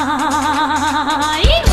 ay